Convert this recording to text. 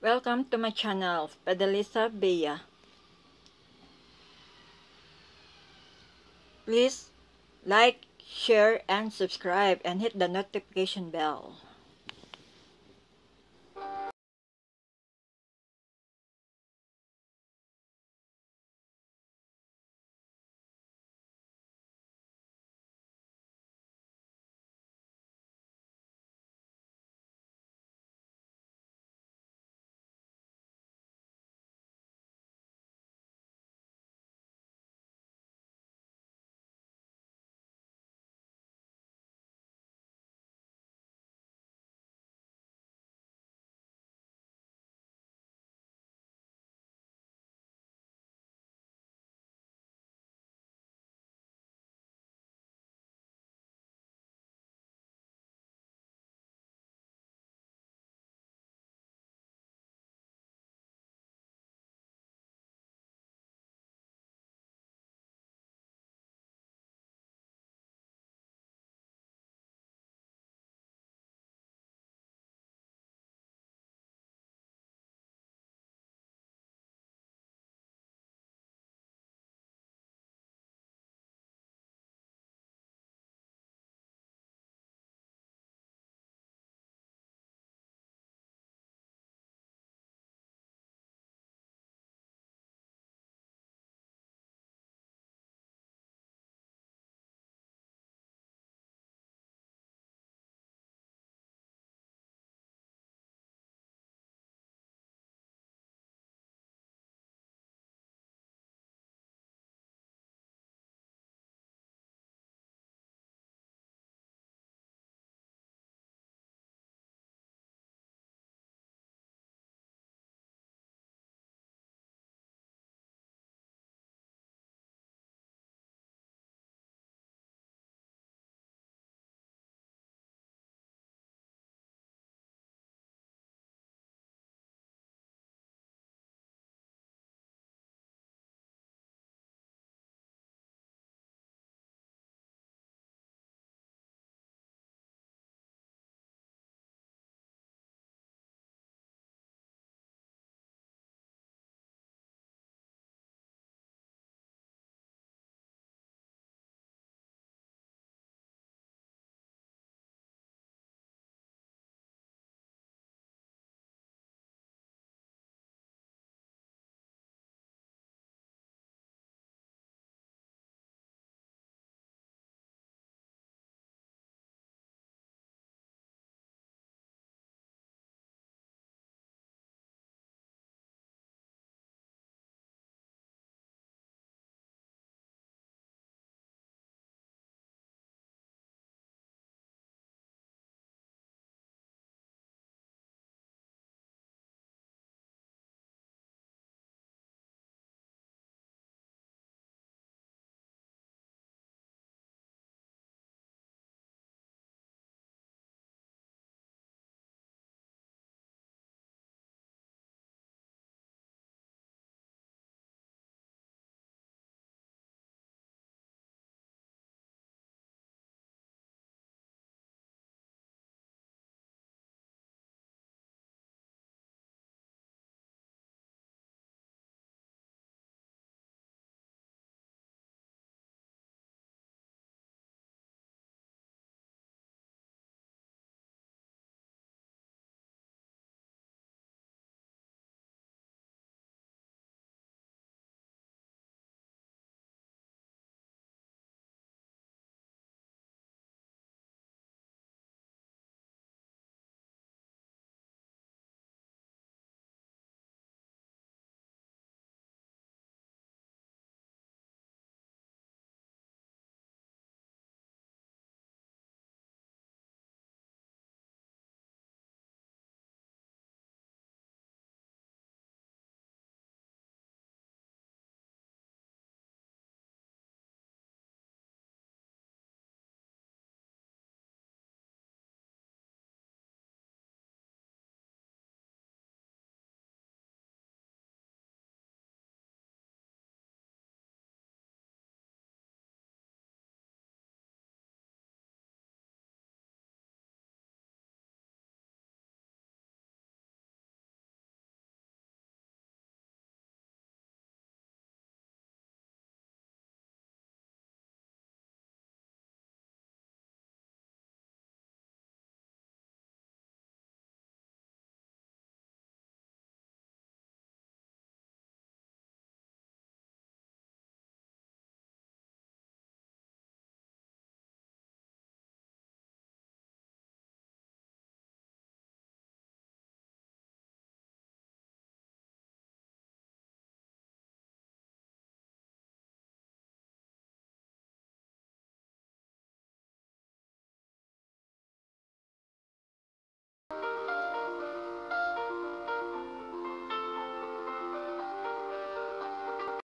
Welcome to my channel, Pedalisa Bea. Please like, share, and subscribe and hit the notification bell.